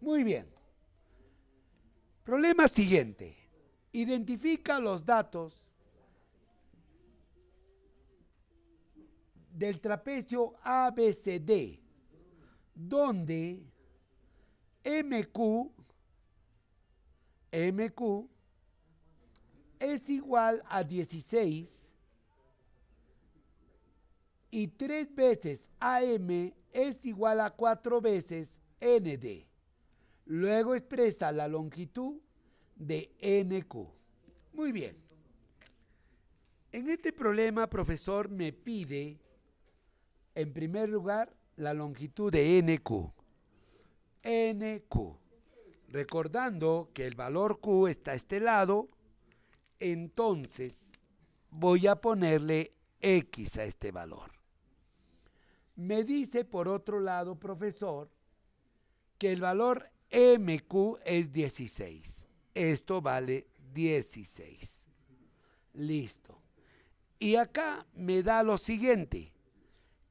Muy bien. Problema siguiente. Identifica los datos del trapecio ABCD, donde MQ, MQ es igual a 16 y 3 veces AM es igual a 4 veces ND. Luego expresa la longitud de NQ. Muy bien. En este problema, profesor, me pide, en primer lugar, la longitud de NQ. NQ. Recordando que el valor Q está a este lado, entonces voy a ponerle X a este valor. Me dice, por otro lado, profesor, que el valor MQ es 16. Esto vale 16. Listo. Y acá me da lo siguiente,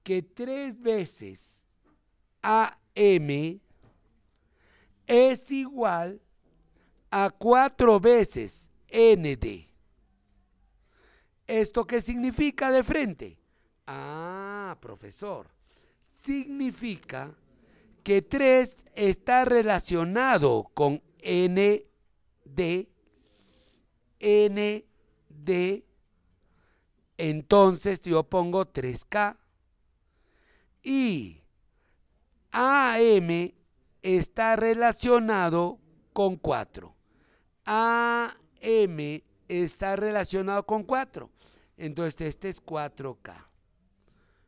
que tres veces AM es igual a cuatro veces ND. ¿Esto qué significa de frente? Ah, profesor, significa que 3 está relacionado con ND, ND, entonces yo pongo 3K y AM está relacionado con 4. AM está relacionado con 4. Entonces este es 4K.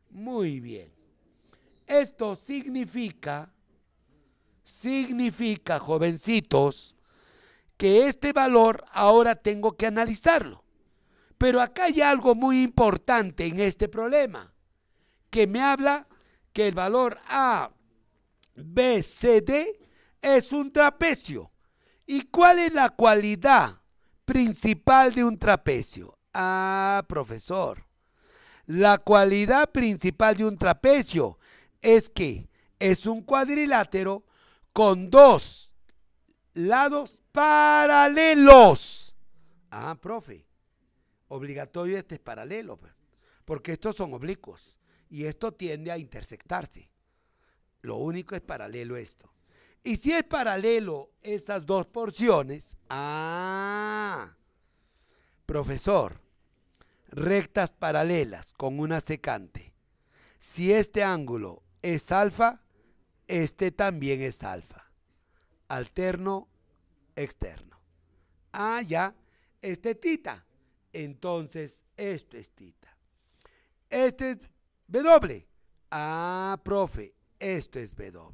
Muy bien. Esto significa, significa, jovencitos, que este valor ahora tengo que analizarlo. Pero acá hay algo muy importante en este problema, que me habla que el valor A, B, C, D es un trapecio. ¿Y cuál es la cualidad principal de un trapecio? Ah, profesor. La cualidad principal de un trapecio es que es un cuadrilátero con dos lados paralelos. Ah, profe, obligatorio este es paralelo, pues, porque estos son oblicuos y esto tiende a intersectarse. Lo único es paralelo esto. Y si es paralelo estas dos porciones, ah, profesor, rectas paralelas con una secante. Si este ángulo es alfa, este también es alfa. Alterno, externo. Ah, ya, este es tita. Entonces, esto es tita. Este es W. Ah, profe, esto es W.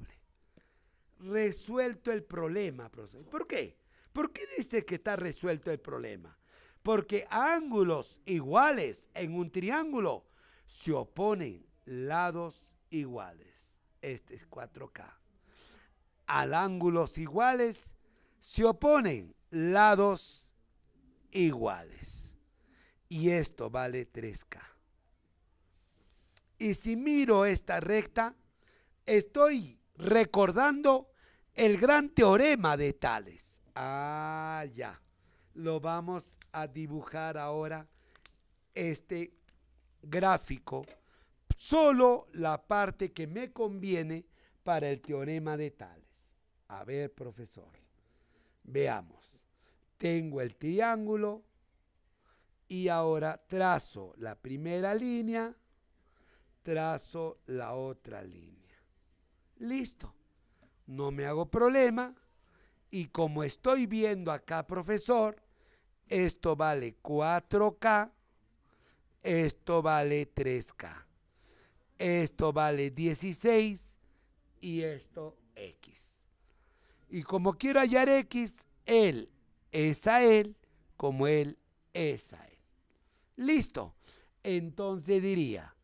Resuelto el problema, profesor. ¿Por qué? ¿Por qué dice que está resuelto el problema? Porque ángulos iguales en un triángulo se oponen lados iguales. Este es 4K. Al ángulos iguales se oponen lados iguales. Y esto vale 3K. Y si miro esta recta, estoy recordando el gran teorema de Tales. Ah, ya. Lo vamos a dibujar ahora este gráfico solo la parte que me conviene para el teorema de Tales. A ver, profesor, veamos. Tengo el triángulo y ahora trazo la primera línea, trazo la otra línea. Listo. No me hago problema. Y como estoy viendo acá, profesor, esto vale 4K, esto vale 3K. Esto vale 16 y esto X. Y como quiero hallar X, él es a él como él es a él. Listo. Entonces diría,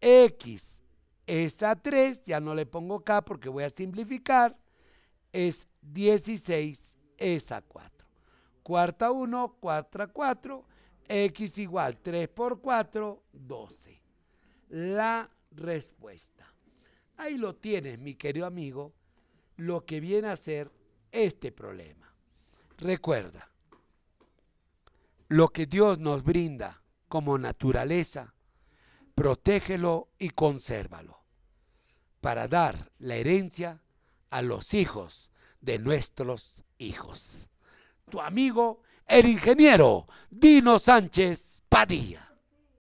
X es a 3, ya no le pongo K porque voy a simplificar, es 16 es a 4. Cuarta 1, cuarta 4, X igual 3 por 4, 12. La respuesta. Ahí lo tienes, mi querido amigo. lo que viene a ser este problema. Recuerda, lo que Dios nos brinda como naturaleza, protégelo y consérvalo para dar la herencia a los hijos de nuestros hijos. Tu amigo, el ingeniero Dino Sánchez Padilla.